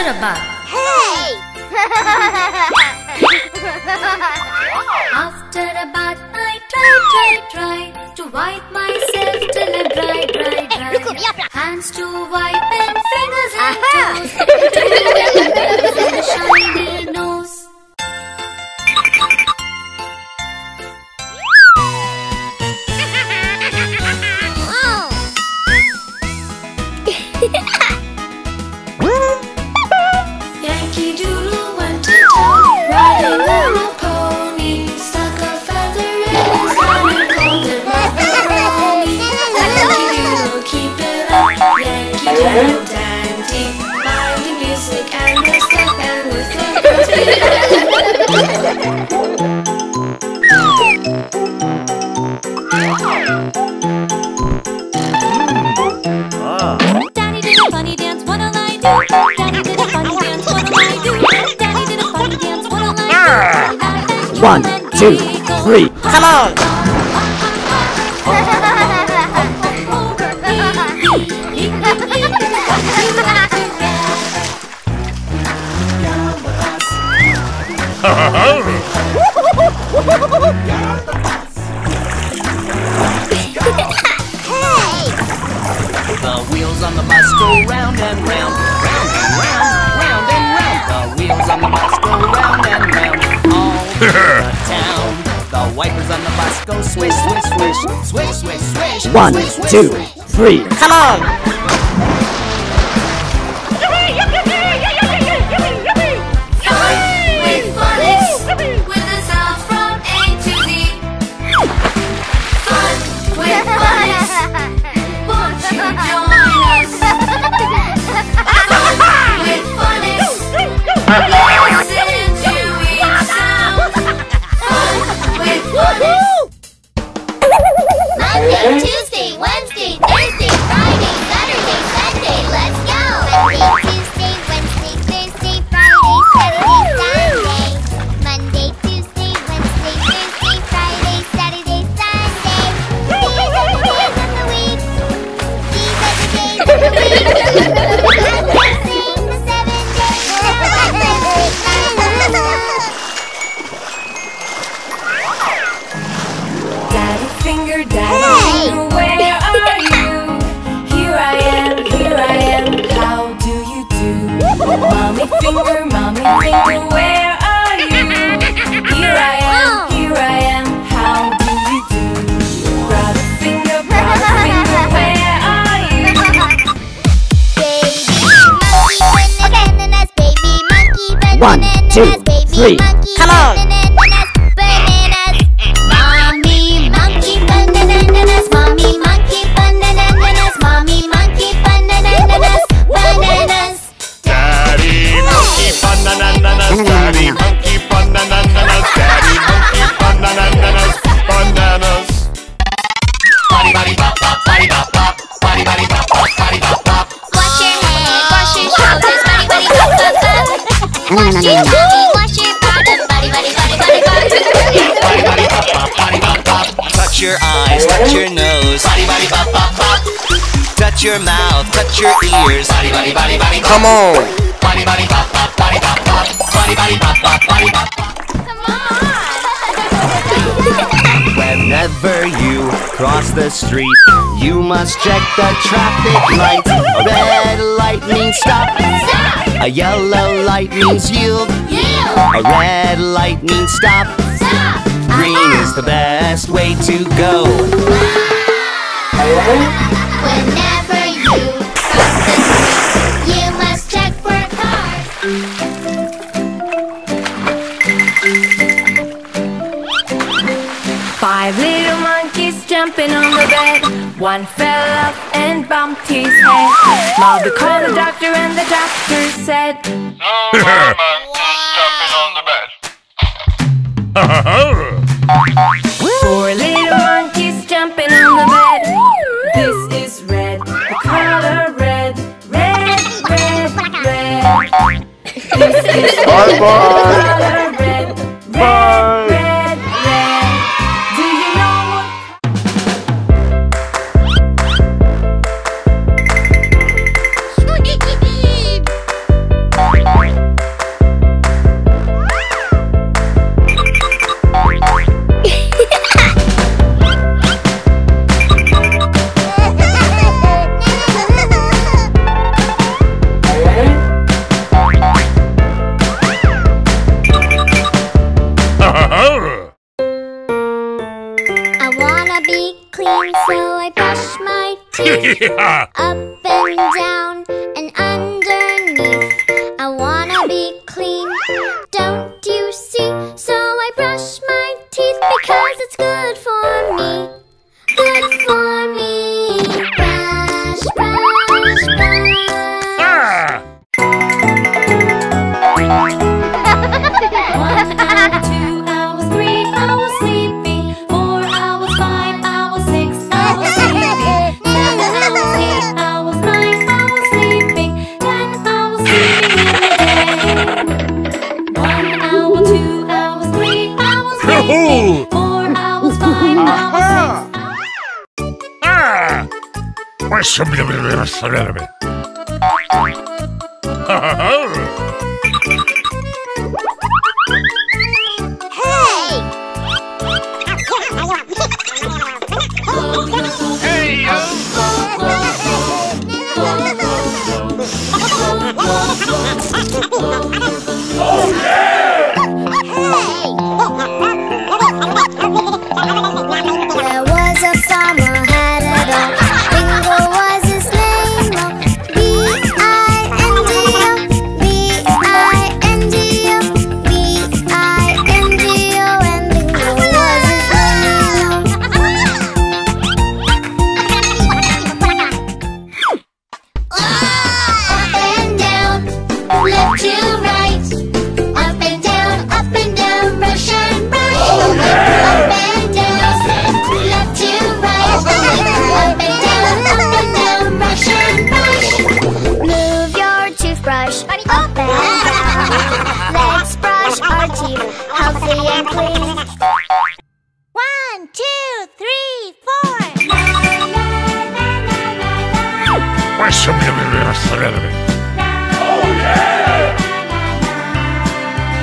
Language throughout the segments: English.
A. Hey! After a bath, I try, try, try to wipe myself till I'm dry, dry, dry. look, look, yeah, Hands to wipe and fingers and toes. a shiny nose. Danny did a funny dance? Danny did a funny dance, what'll I do? Danny did a funny dance, what'll I do? One, two, three. Come on! The wheels on the bus go round and round, round and round, round and round. The wheels on the bus go round and round all through the town. The wipers on the bus go swish, swish, swish, swish, swish, swish. One, swish, swish, two, swish. three. Come on. One, two, three. Come on. Touch your eyes, touch your nose. Body, body, bop, bop, bop. Touch your mouth, touch your ears. Body, body, body, body, bop. Come on. Body, body, bop, bop, body, bop, bop. Body, body, bop, bop, body, bop, bop. Whenever you cross the street, you must check the traffic lights. Red light means stop. Stop, A yellow light means yield. you, A red light means stop. stop. Green is the best way to go. Whenever you cross the street, you must check for cars. Five little monkeys jumping on the bed. One fell off and bumped his head. Mother called the doctor and the doctor said, "Four little monkeys jumping on the bed." Four little monkeys jumping on the bed. This is red, the color red, red, red, red. This is Bye bye. So I brush my teeth up and down and underneath. I wanna be clean, don't you see? So I brush my teeth because Sublime, sublime, sublime. Ha ha ha! Oh yeah!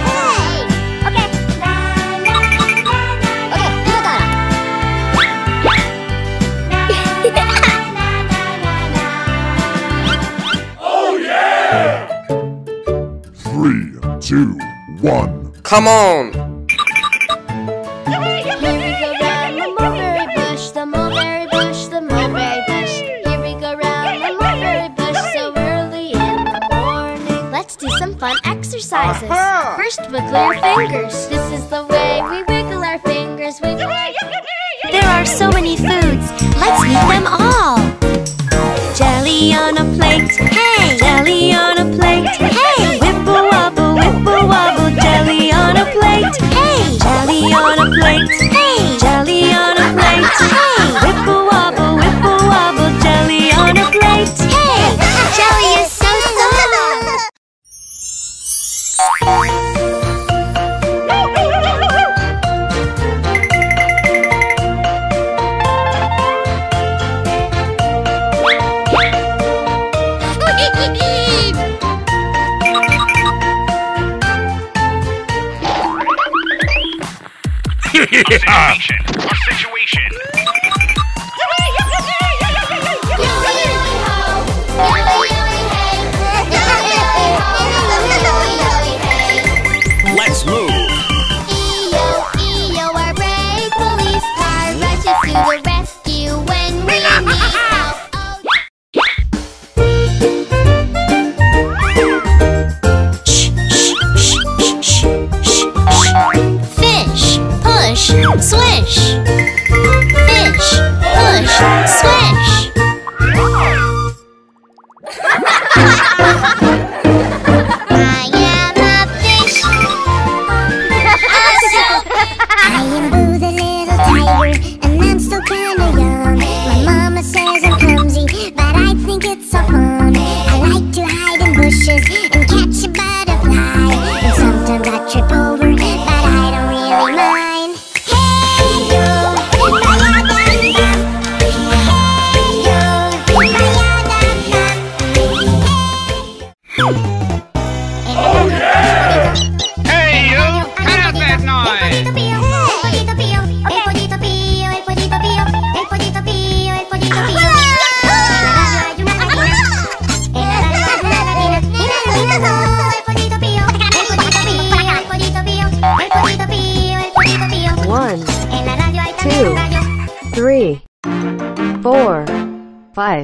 Hey! Okay. Okay, you oh yeah! Three, two, one. Come on! first wiggle our fingers. This is the way we wiggle our fingers. Wiggle. There are so many foods. Let's eat them all. Jelly on a plate. Hey! Jelly on a plate. Hey! Wibble wobble, wibble wobble. Jelly on a plate. Hey! Jelly on a plate. yeah.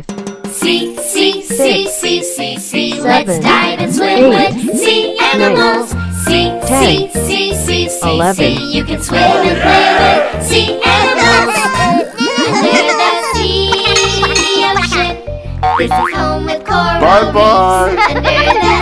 Five, Sea, sea, sea, sea, sea, sea. Seven, Let's dive and swim with sea animals. Sea, sea, ten, sea, sea, sea, You can swim and play with sea animals. Under the sea ocean. This is home with coral Bye-bye. Under the